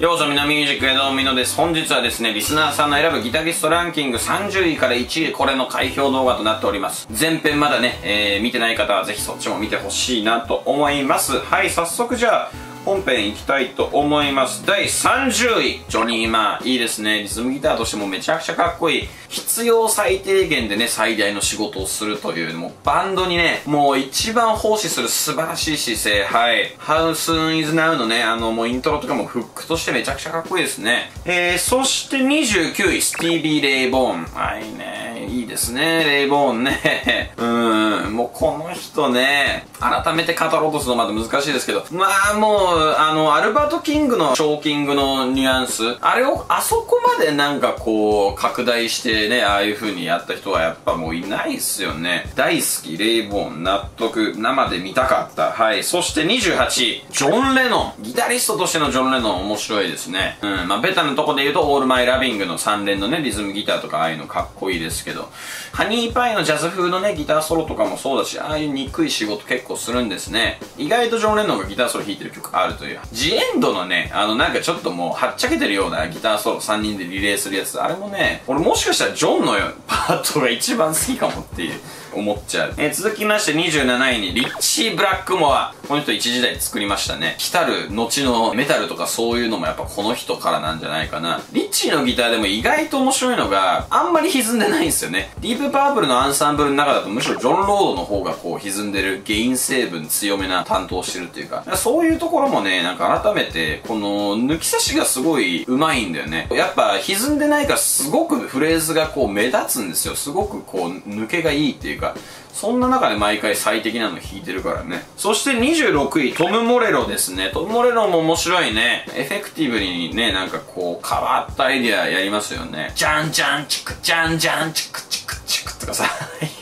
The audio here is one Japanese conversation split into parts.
ようぞ南ミュージックへどうもみのです。本日はですね、リスナーさんの選ぶギタリストランキング30位から1位、これの開票動画となっております。前編まだね、えー、見てない方はぜひそっちも見てほしいなと思います。はい、早速じゃあ、本編いきたいと思います。第30位、ジョニー・マー。いいですね。リズムギターとしてもめちゃくちゃかっこいい。必要最低限でね、最大の仕事をするという、もうバンドにね、もう一番奉仕する素晴らしい姿勢。はい。How Soon Is Now のね、あの、もうイントロとかもフックとしてめちゃくちゃかっこいいですね。えー、そして29位、スティービー・レイ・ボーン。はいね。いいですね、レイ・ボーンね。うん、もうこの人ね、改めて語ろうとするのまだ難しいですけど、まあもう、あの、アルバート・キングのショーキングのニュアンス、あれをあそこまでなんかこう、拡大してね、ああいう風にやった人はやっぱもういないっすよね。大好き、レイボーン、納得、生で見たかった。はい。そして28、ジョン・レノン。ギタリストとしてのジョン・レノン面白いですね。うん。まあ、ベタなとこで言うと、オール・マイ・ラビングの3連のね、リズムギターとかああいうのかっこいいですけど、ハニーパイのジャズ風のね、ギターソロとかもそうだし、ああいう憎い仕事結構するんですね。意外とジョン・レノンがギターソロ弾いてる曲あるという。ジエンドのね、あのなんかちょっともうはっちゃけてるようなギターソロ3人でリレーするやつ、あれもね、俺もしかしたらジョンのパートが一番好きかもっていう。思っちゃう。えー、続きまして27位にリッチー・ブラックモア。この人一時代作りましたね。来たる後のメタルとかそういうのもやっぱこの人からなんじゃないかな。リッチーのギターでも意外と面白いのが、あんまり歪んでないんですよね。ディープパープルのアンサンブルの中だとむしろジョン・ロードの方がこう歪んでるゲイン成分強めな担当してるっていうか、そういうところもね、なんか改めて、この抜き差しがすごい上手いんだよね。やっぱ歪んでないからすごくフレーズがこう目立つんですよ。すごくこう抜けがいいっていうか、そんな中で毎回最適なの弾いてるからね。そして26位、トム・モレロですね。トム・モレロも面白いね。エフェクティブにね、なんかこう、変わったアイディアやりますよね。じゃんじゃんチクじゃんじゃんチクチクチクとかさ、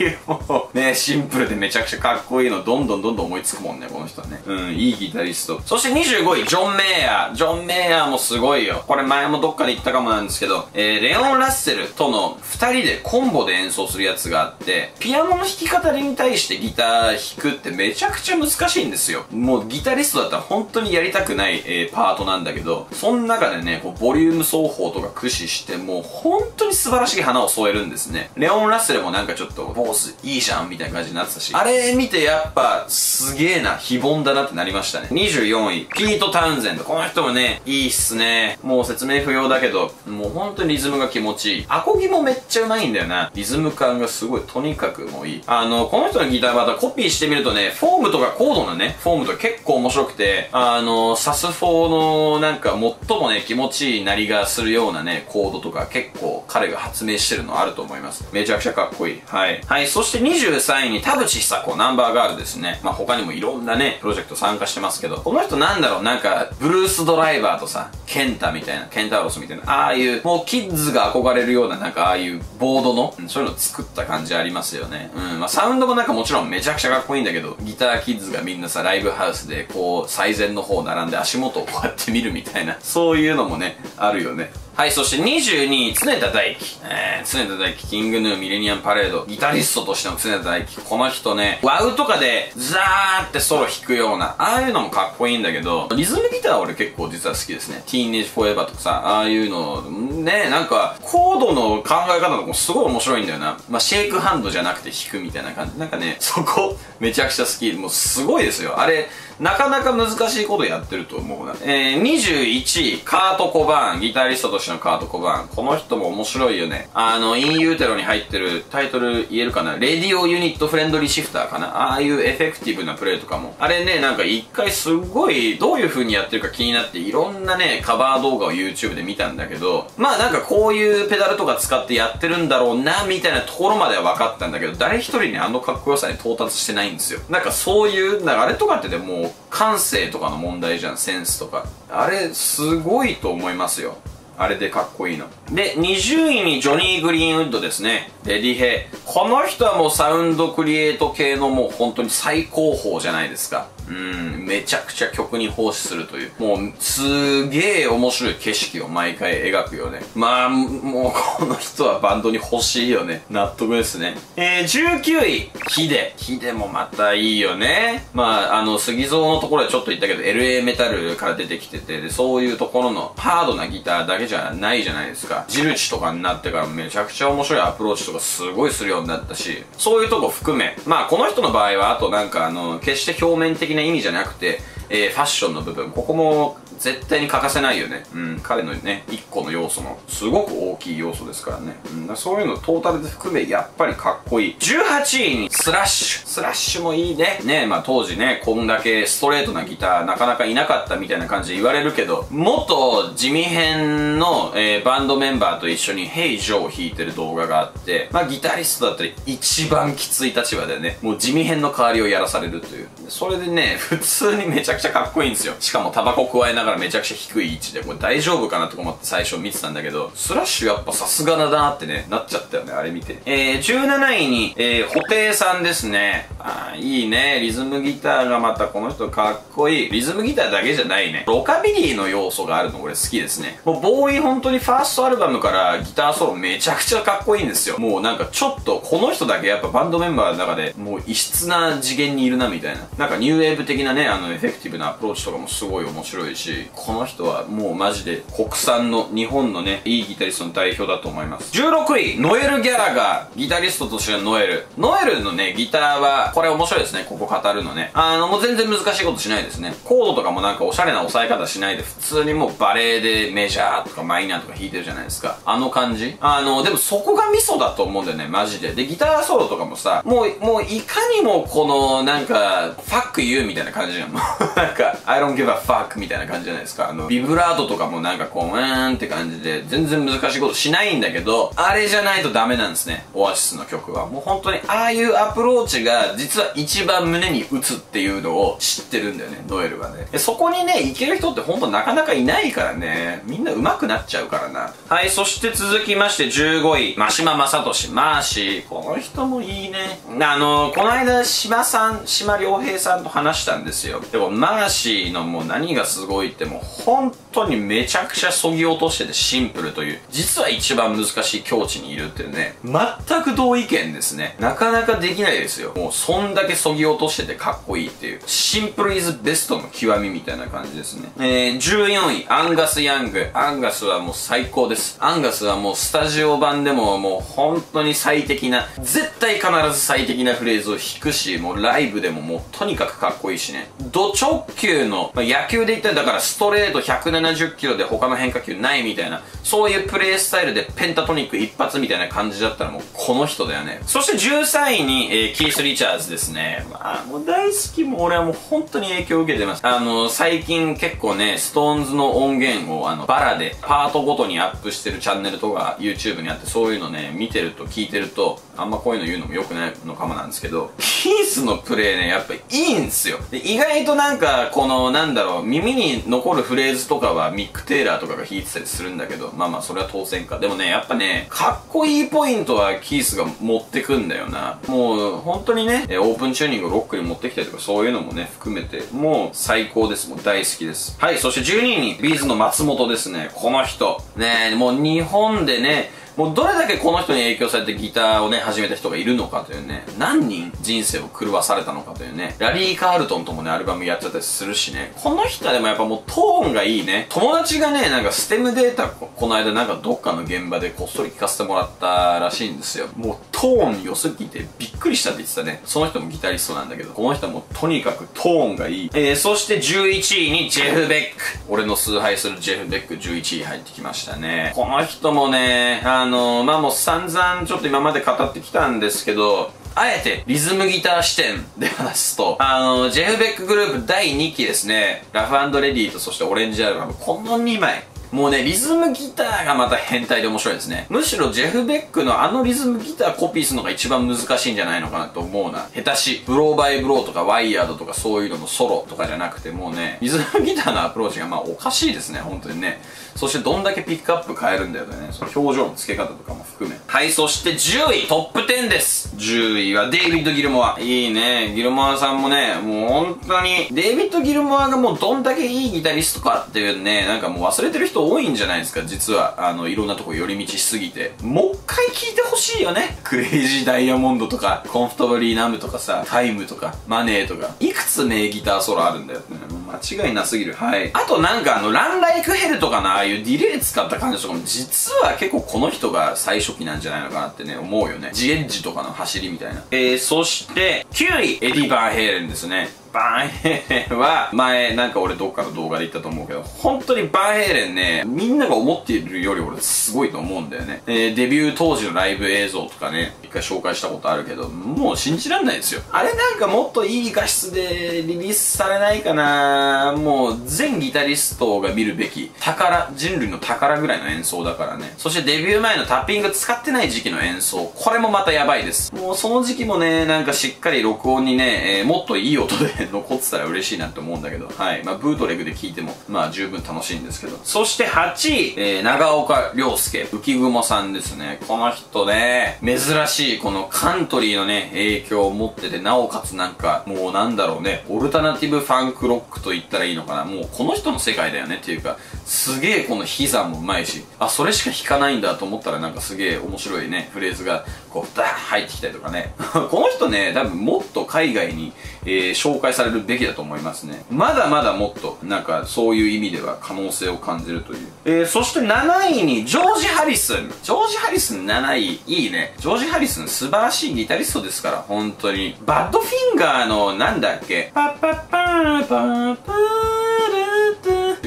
いうもう、ね、シンプルでめちゃくちゃかっこいいのどんどんどんどん思いつくもんね、この人はね。うん、いいギタリスト。そして25位、ジョン・メイヤー。ジョン・メイヤーもすごいよ。これ前もどっかで言ったかもなんですけど、えー、レオン・ラッセルとの二人でコンボで演奏するやつがあって、ピアノの弾き方に対してギター弾くってめちゃくちゃ難しいんですよ。もうギタリストだったら本当にやりたくない、えー、パートなんだけど、その中でね、こうボリューム奏法とか駆使して、もう本当に素晴らしい花を添えるんですね。レオン・ラッセルもなんかちょっと、ースいいじゃんみたいな感じになってたし、あれ見てやっぱすげえな、非凡だなってなりましたね。24位、ピート・タウンゼンド。この人もね、いいっすね。もう説明不要だけど、もう本当にリズムが気持ちいい。アコギもめっちゃうまいんだよな。リズム感がすごい、とにかくもういい。あの、この人のギターまたコピーしてみるとね、フォームとか高度なね、フォームとか結構面白くて、あの、 sus4のなんか最もね、気持ちいい鳴りがするようなね、コードとか結構彼が発明してるのあると思います。めちゃくちゃかっこいい。はい。はい、はいそして23位に田淵久子、ナンバーガールですね。まあ、他にもいろんなね、プロジェクト参加してますけど、この人なんだろう、なんか、ブルースドライバーとさ、ケンタみたいな、ケンタロスみたいな、ああいう、もうキッズが憧れるような、なんかああいうボードの、そういうの作った感じありますよね。うん、まあ、サウンドもなんかもちろんめちゃくちゃかっこいいんだけど、ギターキッズがみんなさ、ライブハウスでこう、最前の方並んで足元をこうやって見るみたいな、そういうのもね、あるよね。はい、そして22位、常田大希。えー、常田大希、King Gnu、millennium parade、ギタリストとしての常田大希。この人ね、ワウとかで、ザーってソロ弾くような、ああいうのもかっこいいんだけど、リズムギターは俺結構実は好きですね。 Teenager Forever とかさ、ああいうの、ね、なんか、コードの考え方とかもすごい面白いんだよな。まあ、シェイクハンドじゃなくて弾くみたいな感じ。なんかね、そこ、めちゃくちゃ好き。もうすごいですよ。あれ、なかなか難しいことやってると思うな。えー、21位、カート・コバーン。ギタリストとしてのカート・コバーン。この人も面白いよね。あの、インユーテロに入ってるタイトル言えるかな？ Radio Unit Friendly Shifter かな？ああいうエフェクティブなプレイとかも。あれね、なんか一回すごいどういう風にやってるか気になっていろんなね、カバー動画を YouTube で見たんだけど、まあなんかこういうペダルとか使ってやってるんだろうな、みたいなところまでは分かったんだけど、誰一人にあのかっこよさに到達してないんですよ。なんかそういう、なんかあれとかってでも感性とかの問題じゃんセンスとか。あれすごいと思いますよ。あれでかっこいいの。で、20位にジョニー・グリーンウッドですね。レディヘイ。この人はもうサウンドクリエイト系のもう本当に最高峰じゃないですか。うん、めちゃくちゃ曲に奉仕するという、もう、すげえ面白い景色を毎回描くよね。まあ、もう、この人はバンドに欲しいよね。納得ですね。えー、19位、ヒデ。ヒデもまたいいよね。まあ、あの、杉蔵のところでちょっと言ったけど、LA メタルから出てきてて、で、そういうところのハードなギターだけじゃないじゃないですか。ジルチとかになってからめちゃくちゃ面白いアプローチとかすごいするようになったし、そういうとこ含め、まあ、この人の場合は、あとなんかあの、決して表面的な意味じゃなくて、えー、ファッションの部分、ここも絶対に欠かせないよね。うん、彼のね、一個の要素の、すごく大きい要素ですからね。うん、そういうのトータルで含め、やっぱりかっこいい。18位にスラッシュ。スラッシュもいいね。ね、まあ当時ね、こんだけストレートなギターなかなかいなかったみたいな感じで言われるけど、元ジミヘンの、えー、バンドメンバーと一緒に、 Hey Joe を弾いてる動画があって、まあギタリストだったり一番きつい立場でね、もう地味編の代わりをやらされるという。それでね、普通にめちゃくちゃかっこいいんですよ。しかもタバコ咥えながらめちゃくちゃ低い位置で、これ大丈夫かなとか思って最初見てたんだけど、スラッシュやっぱさすがだなってね、なっちゃったよね、あれ見て。えー、17位に、えー、布袋さんですね。あーいいね。リズムギターがまたこの人かっこいい。リズムギターだけじゃないね。ロカビリーの要素があるの俺好きですね。もう BOØWY 本当にファーストアルバムからギターソロめちゃくちゃかっこいいんですよ。もうなんかちょっとこの人だけやっぱバンドメンバーの中でもう異質な次元にいるなみたいな。なんかニューウェーブ的なね、あのエフェクティブなアプローチとかもすごい面白いし、この人はもうマジで国産の日本のね、いいギタリストの代表だと思います。16位、ノエル・ギャラガー。ギタリストとしてのノエル。ノエルのね、ギターは、これ面白いですね、ここ語るのね。あの、もう全然難しいことしないですね。コードとかもなんかおしゃれな押さえ方しないで、普通にもうバレーでメジャーとかマイナーとか弾いてるじゃないですか。あの感じ？あの、でもそこがミソだと思うんだよね、マジで。で、ギターソロとかもさ、もう、もういかにもこの、なんか、ファック言うみたいな感じじゃん。も うなんか、I don't give a fuck みたいな感じじゃないですか。あの、ビブラートとかもなんかこう、うーんって感じで、全然難しいことしないんだけど、あれじゃないとダメなんですね。オアシスの曲は。もう本当に、ああいうアプローチが、実は一番胸に打つっていうのを知ってるんだよね、ノエルはね。そこにね、いける人って本当なかなかいないからね。みんな上手くなっちゃうからな。はい、そして続きまして15位、真島昌利、マーシー。この人もいいね。あの、この間、島さん、島良平さんと話したんですよ。でも、マーシーのもう何がすごいってもう、本当にめちゃくちゃ削ぎ落としててシンプルという、実は一番難しい境地にいるっていうね、全く同意見ですね。なかなかできないですよ。もう、そんだけ削ぎ落としててかっこいいっていう、シンプルイズベストの極みみたいな感じですね。えー、14位、アンガス・ヤング。アンガガスはもう最高です。アンガスはもうスタジオ版でももう本当に最適な、絶対必ず最適なフレーズを弾くし、もうライブでももうとにかくかっこいいしね。ド直球の、まあ、野球で言ったらだからストレート170キロで他の変化球ないみたいな、そういうプレースタイルでペンタトニック一発みたいな感じだったらもうこの人だよね。そして13位に、えー、キース・リチャーズですね。まあもう大好きも俺はもう本当に影響を受けてます。あの、最近結構ね、ストーンズの音源をあの、バラでパートごとにアップしてるチャンネルとか YouTube にあってそういうのね、見てると聞いてると、あんまこういうの言うのも良くないのかもなんですけど、キースのプレイね、やっぱいいんすよ。で、意外となんか、この、なんだろう、耳に残るフレーズとかはミック・テイラーとかが弾いてたりするんだけど、まあまあそれは当然か。でもね、やっぱね、かっこいいポイントはキースが持ってくんだよな。もう、本当にね、オープンチューニングをロックに持ってきたりとかそういうのもね、含めて、もう最高です。もう大好きです。はい、そして12位に、ビーズの松本ですね。ここの人。ね、もう日本でね、もうどれだけこの人に影響されてギターをね、始めた人がいるのかというね、何人人生を狂わされたのかというね、ラリー・カールトンともね、アルバムやっちゃったりするしね、この人はでもやっぱもうトーンがいいね。友達がね、なんかステムデータここの間なんかどっかの現場でこっそり聞かせてもらったらしいんですよ。もうトーン良すぎてびっくりしたって言ってたね。その人もギタリストなんだけど、この人はもうとにかくトーンがいい。えー、そして11位にジェフ・ベック。俺の崇拝するジェフ・ベック11位入ってきましたね。この人もね、あのー、まあもう散々ちょっと今まで語ってきたんですけど、あえてリズムギター視点で話すと、あの、ジェフ・ベックグループ第2期ですね、ラフレディとそしてオレンジアルバム、この2枚、もうね、リズムギターがまた変態で面白いですね。むしろジェフ・ベックのあのリズムギターコピーするのが一番難しいんじゃないのかなと思うな。下手し、 Blow by Blow とか Wired とかそういうののソロとかじゃなくてもうね、リズムギターのアプローチがまあおかしいですね、本当にね。そしてどんだけピックアップ変えるんだよね。その表情の付け方とかも含め。はい、そして10位、トップ10です。10位はデイビッド・ギルモア。いいね。ギルモアさんもね、もう本当に、デイビッド・ギルモアがもうどんだけいいギタリストかっていうね、なんかもう忘れてる人多いんじゃないですか、実は。あの、いろんなとこ寄り道しすぎて。もう一回聞いてほしいよね？クレイジー・ダイヤモンドとか、 Comfortably Numb とかさ、タイムとか、マネーとか、いくつ名ギターソロあるんだよね。間違いなすぎる。はい。あとなんかあの、 Run Like Hell とかのああいうディレイ使った感じとかも、実は結構この人が最初期なんじゃないのかなってね、思うよね。ジ・エッジとかの走りみたいな。えー、そして、9位、エディ・バンヘイレンですね。バンヘイレンは、前なんか俺どっかの動画で言ったと思うけど、本当にバンヘイレンね、みんなが思っているより俺すごいと思うんだよね。えー、デビュー当時のライブ映像とかね、一回紹介したことあるけど、もう信じらんないですよ。あれなんかもっといい画質でリリースされないかなもう全ギタリストが見るべき宝、人類の宝ぐらいの演奏だからね。そしてデビュー前のタッピング使ってない時期の演奏、これもまたやばいです。もうその時期もね、なんかしっかり録音にね、えー、もっといい音で残ってたら嬉しいなって思うんだけど、はい。まあ、ブートレグで聴いても、まあ、十分楽しいんですけど。そして8位、えー、長岡亮介、浮雲さんですね。この人ね、珍しいこのカントリーのね、影響を持ってて、なおかつなんか、もうなんだろうね、オルタナティブファンクロックと言ったらいいのかな。もうこの人の世界だよねっていうか、すげえこの膝ザもうまいし、あ、それしか弾かないんだと思ったらなんかすげえ面白いね、フレーズが、こう、ダー入ってきたりとかね。この人ね、多分もっと海外に、えー、紹介されるべきだと思いますね。まだまだもっと、なんか、そういう意味では可能性を感じるという。えー、そして7位に、ジョージ・ハリスン。ジョージ・ハリスン7位、いいね。ジョージ・ハリスン素晴らしいギタリストですから、本当に。バッドフィンガーの、なんだっけパッパッパーパーパー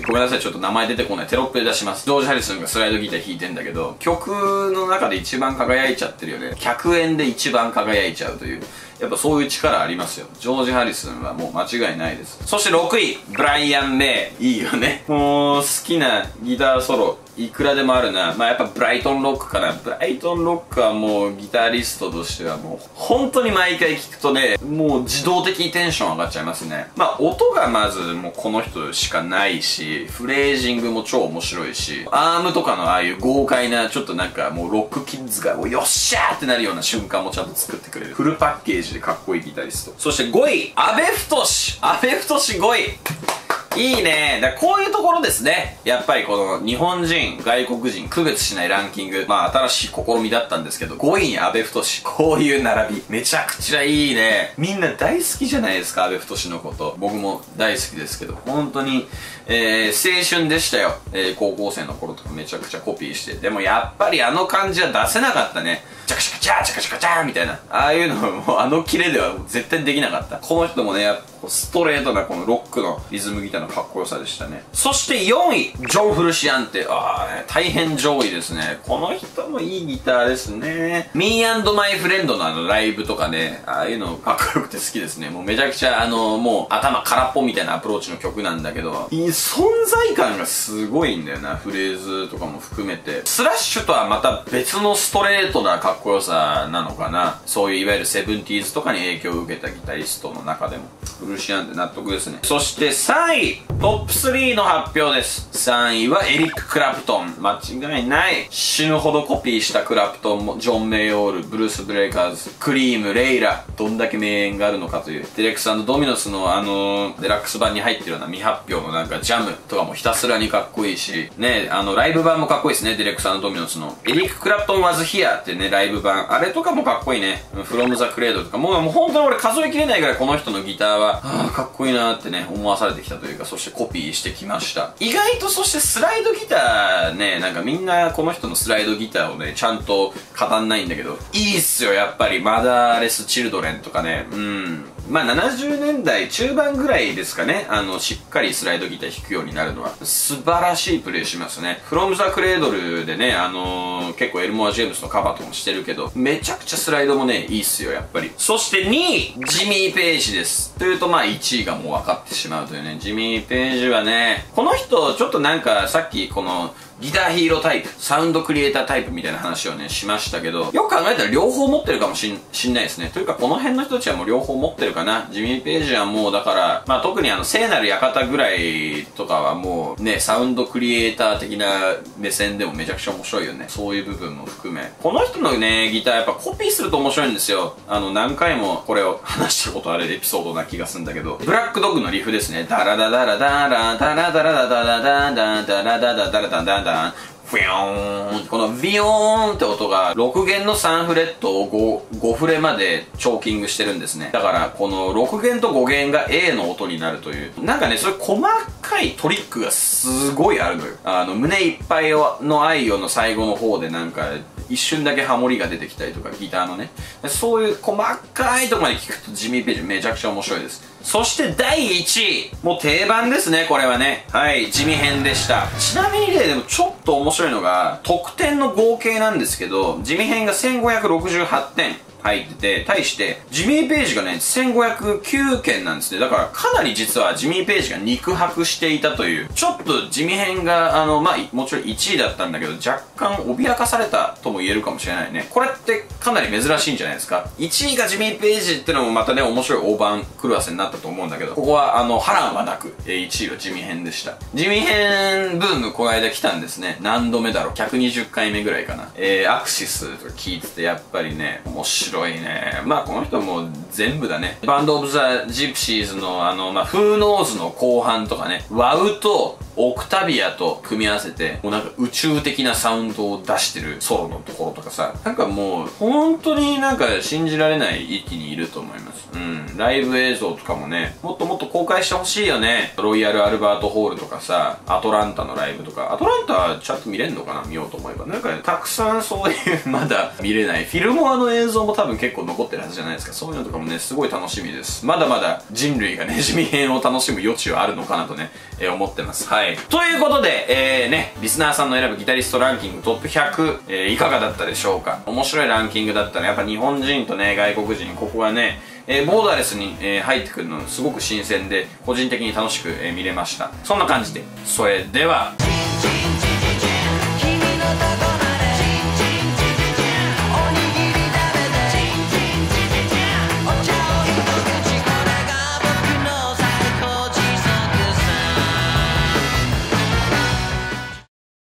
ごめんなさい、ちょっと名前出てこない。テロップで出します。ジョージ・ハリスンがスライドギター弾いてんだけど、曲の中で一番輝いちゃってるよね。100円で一番輝いちゃうという。やっぱそういう力ありますよ。ジョージ・ハリスンはもう間違いないです。そして6位、ブライアン・メイ。いいよね。もう好きなギターソロ、いくらでもあるな。まあやっぱブライトンロックかな。ブライトンロックはもうギタリストとしてはもう本当に毎回聴くとね、もう自動的にテンション上がっちゃいますね。まあ音がまずもうこの人しかないし、フレージングも超面白いし、アームとかのああいう豪快なちょっとなんかもうロックキッズがもうよっしゃーってなるような瞬間もちゃんと作ってくれる。フルパッケージでかっこいいギタリスト。そして5位、阿部太阿部太5位。いいねだこういうところですね。やっぱりこの日本人、外国人、区別しないランキング。まあ新しい試みだったんですけど、5位に安倍太こういう並び。めちゃくちゃいいね。みんな大好きじゃないですか、安倍太のこと。僕も大好きですけど、本当に、えー、青春でしたよ。えー、高校生の頃とかめちゃくちゃコピーして。でもやっぱりあの感じは出せなかったね。チャカチャカチャーチャカチャカチャーみたいな。ああいうのもあのキレでは絶対できなかった。この人もね、やっぱストレートなこのロックのリズムギターのかっこよさでしたね。そして4位、ジョー・フルシアンテ。ああ、ね、大変上位ですね。この人もいいギターですね。Me and My Friends のあのライブとかね、ああいうのかっこよくて好きですね。もうめちゃくちゃあの、もう頭空っぽみたいなアプローチの曲なんだけど、存在感がすごいんだよな。フレーズとかも含めて。スラッシュとはまた別のストレートなかっこよさなのかな。そういういわゆる seventies とかに影響を受けたギタリストの中でも。フルシアンテ納得ですね。そして3位、トップ3の発表です。3位はエリック・クラプトン。間違いない。死ぬほどコピーしたクラプトンも、ジョン・メイヨール、ブルース・ブレイカーズ、クリーム、レイラ、どんだけ名演があるのかという、デレク・アンド・ザ・ドミノスのあのデラックス盤に入ってるような未発表のなんかジャムとかもひたすらにかっこいいし、ね、あの、ライブ版もかっこいいですね、ディレックスドミノスの。エリック・クラプトン・ワズ・ヒアってね、ライブ版。あれとかもかっこいいね。フロム・ザ・クレードとか、もうもう本当に俺数えきれないぐらいこの人のギターは、はあ、かっこいいなってね、思わされてきたというか、そしてコピーしてきました。意外とそしてスライドギターね、なんかみんなこの人のスライドギターをね、ちゃんと語んないんだけど、いいっすよ、やっぱり。マダーレス・チルドレンとかね、うん。まあ70年代中盤ぐらいですかね、あの、しっかりスライドギター弾くようになるのは、素晴らしいプレイしますね。フロムザクレードルでね、あのー、結構エルモア・ジェームスのカバーとかもしてるけど、めちゃくちゃスライドもね、いいっすよ、やっぱり。そして2位、ジミー・ページです。というとまあ1位がもう分かってしまうというね、ジミー・ページはね、この人、ちょっとなんかさっきこの、ギターヒーロータイプ、サウンドクリエイタータイプみたいな話をね、しましたけど、よく考えたら両方持ってるかもしんないですね。というか、この辺の人たちはもう両方持ってるかな。ジミー・ページはもうだから、まあ特にあの、聖なる館ぐらいとかはもうね、サウンドクリエイター的な目線でもめちゃくちゃ面白いよね。そういう部分も含め。この人のね、ギターやっぱコピーすると面白いんですよ。あの、何回もこれを話したことあるエピソードな気がするんだけど、ブラックドッグのリフですね。ダラダラダラダラダラダラダラダダダダダラダダダラダダダフィヨーン。このビヨーンって音が6弦の3フレットを 5, 5フレまでチョーキングしてるんですね。だからこの6弦と5弦が A の音になるという。なんかねそれ細かいトリックがすごいあるのよ。あの胸いっぱいの愛をの最後の方でなんか一瞬だけハモリが出てきたりとかギターのね。そういう細かいとこまで聞くとジミー・ページめちゃくちゃ面白いです。そして第1位もう定番ですねこれはね。はい地味編でした。ちなみにねでもちょっと面白いのが得点の合計なんですけど地味編が1568点。入ってて、対して、ジミー・ページがね、1509件なんですね。だから、かなり実はジミー・ページが肉薄していたという、ちょっとジミヘンが、あの、まあ、もちろん1位だったんだけど、若干脅かされたとも言えるかもしれないね。これってかなり珍しいんじゃないですか。1位がジミー・ページってのもまたね、面白い大番狂わせになったと思うんだけど、ここは、あの、波乱はなく、1位はジミヘンでした。ジミヘンブームこの間来たんですね。何度目だろう ?120 回目ぐらいかな。えー、 Axis とか聞いてて、やっぱりね、面白い白いね。まあこの人も全部だね。バンドオブザ・ジプシーズのあの、まあ、 Who Knows の後半とかね、ワウとオクタビアと組み合わせて、もうなんか宇宙的なサウンドを出してるソロのところとかさ、なんかもう本当になんか信じられない域にいると思います。うん。ライブ映像とかもね、もっともっと公開してほしいよね。ロイヤル・アルバート・ホールとかさ、アトランタのライブとか、アトランタはちゃんと見れんのかな見ようと思えば。なんかね、たくさんそういうまだ見れない。フィルモアの映像も多分結構残ってるはずじゃないですか。そういうのとかもね、すごい楽しみです。まだまだ人類がね、地味編を楽しむ余地はあるのかなとね、えー、思ってます。はい。い。ということで、えー、ね、リスナーさんの選ぶギタリストランキングトップ100、えー、いかがだったでしょうか？面白いランキングだったら、やっぱ日本人とね、外国人、ここはね、えー、ボーダーレスに、えー、入ってくるのすごく新鮮で個人的に楽しく、えー、見れました。そんな感じで。それでは「